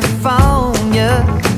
California.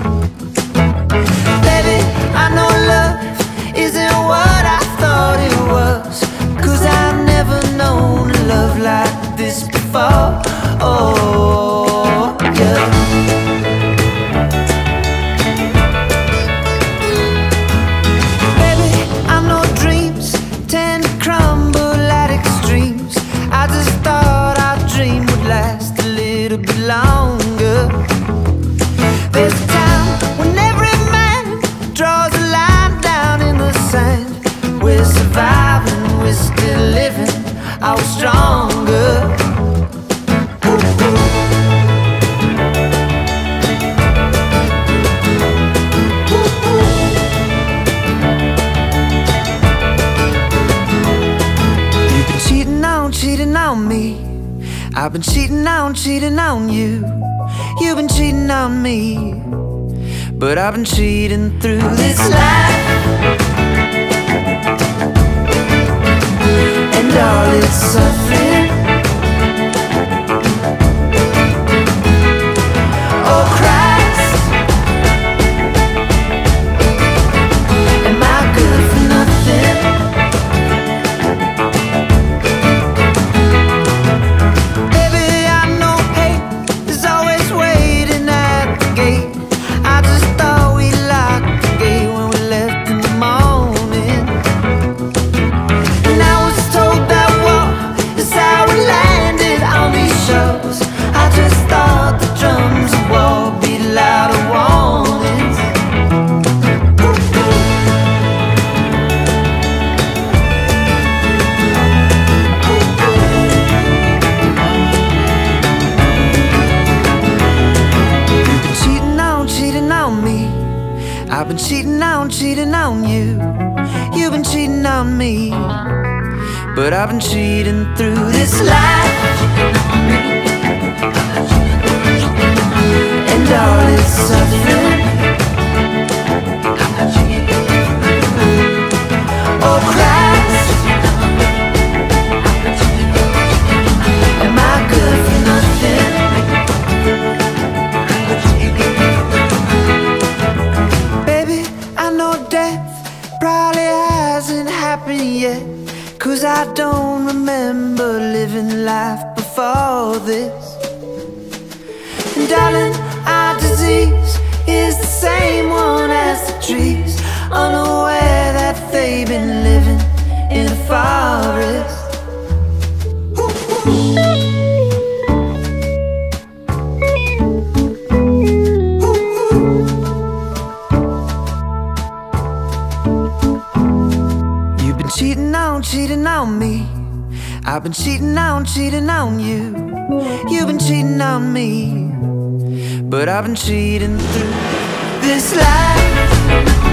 There's a time when every man draws a line down in the sand. We're surviving, we're still living, are we stronger? Cheating on, cheating on me. I've been cheating on, cheating on you. You've been cheating on me. But I've been cheating through this life. And all its suffering. Been cheating on, cheating on you. You've been cheating on me. But I've been cheating through this life. Probably hasn't happened yet. Cause I don't remember living life before this. And darling, cheating on, cheating on me. I've been cheating on, cheating on you. You've been cheating on me. But I've been cheating through this life.